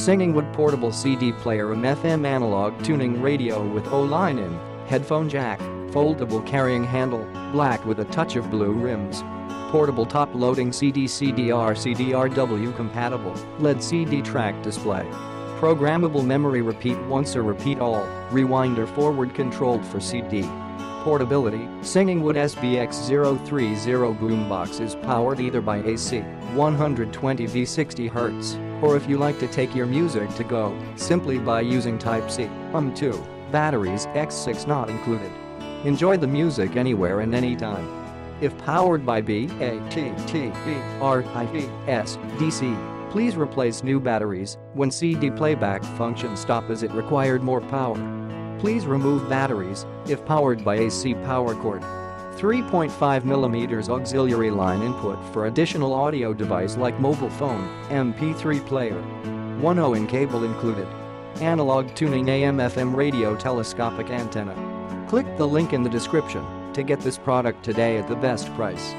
Singing Wood Portable CD player AM FM analog tuning radio with O-line in, headphone jack, foldable carrying handle, black with a touch of blue rims. Portable top-loading CD CDR CDRW compatible, LED CD track display. Programmable memory repeat once or repeat all, rewinder forward controlled for CD. Portability, Singing Wood SBX 030 boombox is powered either by AC, 120 V 60 Hz, or if you like to take your music to go, simply by using Type-C, UM2, batteries X6 not included. Enjoy the music anywhere and anytime. If powered by B A T T B R I V S DC, please replace new batteries when CD playback function stop as it required more power. Please remove batteries if powered by AC power cord. 3.5mm auxiliary line input for additional audio device like mobile phone, MP3 player. 1 in cable included. Analog tuning AM-FM radio telescopic antenna. Click the link in the description to get this product today at the best price.